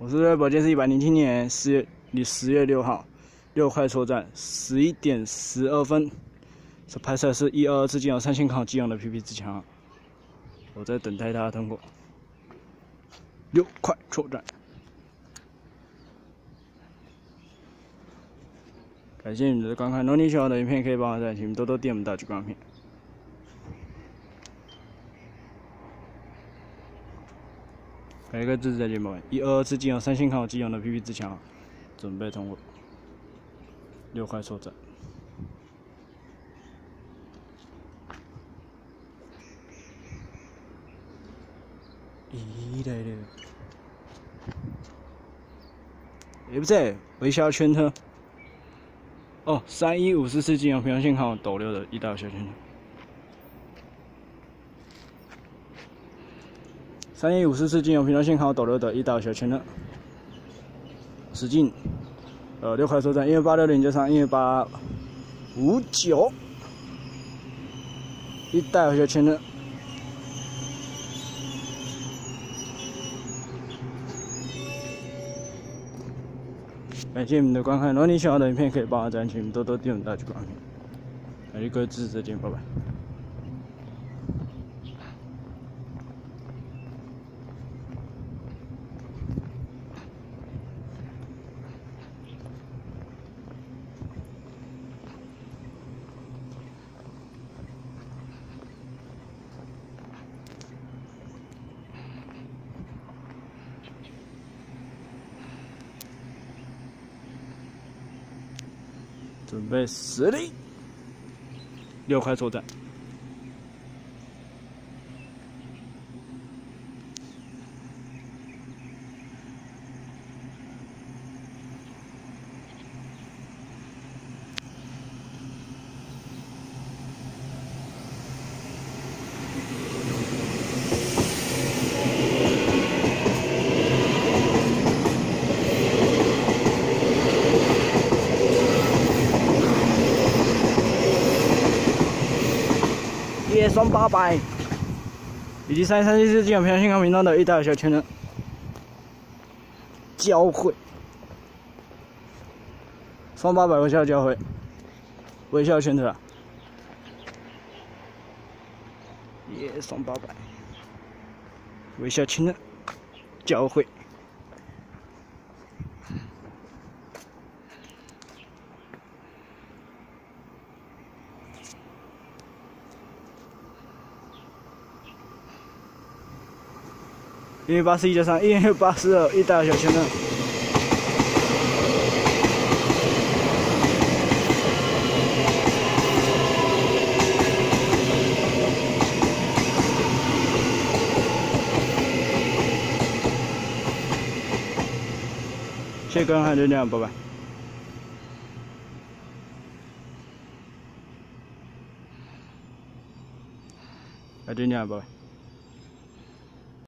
我是瑞宝，今天是一百零七年十月你十月六号六块出站十一点十二分，这拍摄是一二二次金融三星考基用的 PP 之强，我在等待它通过六块出站，感谢你的观看，如果你喜欢我的影片，可以帮我在前面多多点我们大举光片。改一个字再见吧。一二二次金融三星康金融的 PP 自强，准备通过。六块错站。咦来了。也不是，微笑圈车。哦，三一五四四金融平衡信号斗六的一道小圈车。三一五四四金融平常信号斗六的一道小圈了，使劲，呃，六块收站，一月八六零就上，一月八五九，一道小圈了，感谢你们的观看，如果你喜欢的影片可以帮我赞请多多点赞去观看，一个字再见，拜拜。准备实力，六块作战。双八百，以及三三七四进入平安健康频道的一大小全能教会，双八百微笑教会，微笑全能，也双八百。微笑全能教会。一月八十一加上一月八十二，一大小圈呢。谢谢观看，就这样，拜拜。就这样，拜拜。